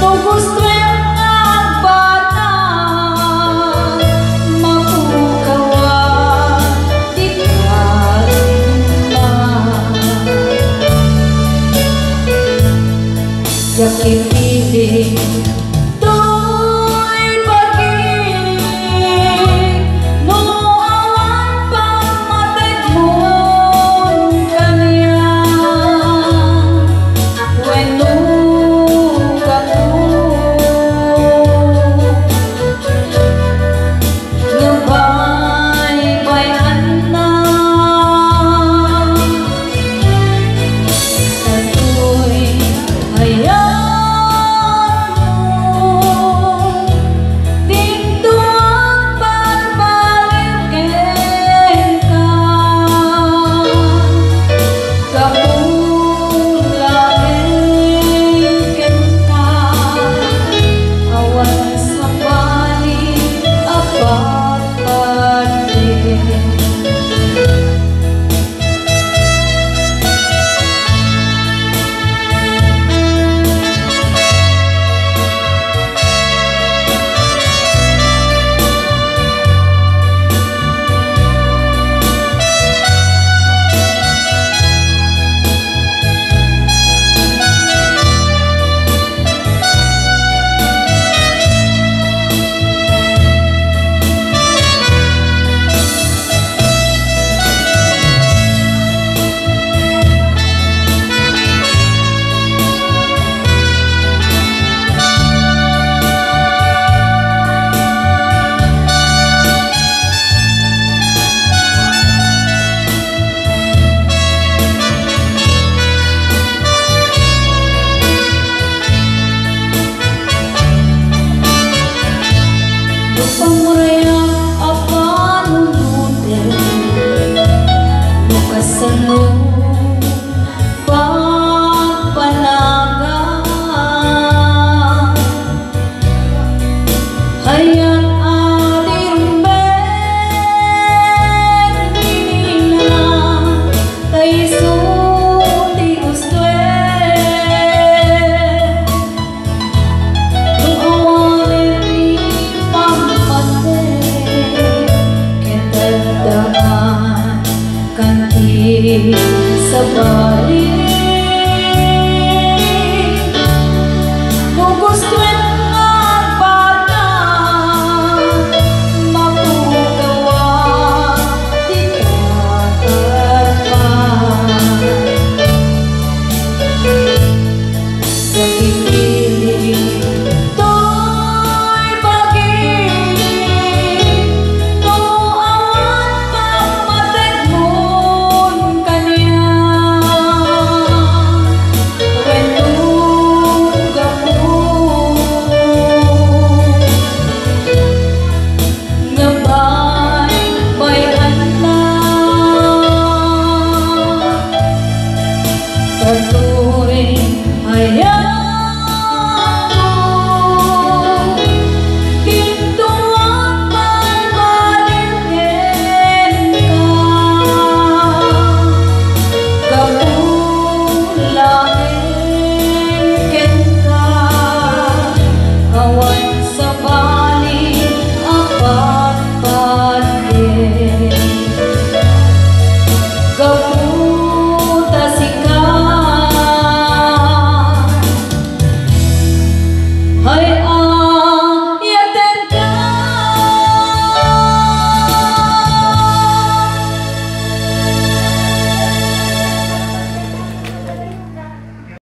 Não gosto. sắp đòi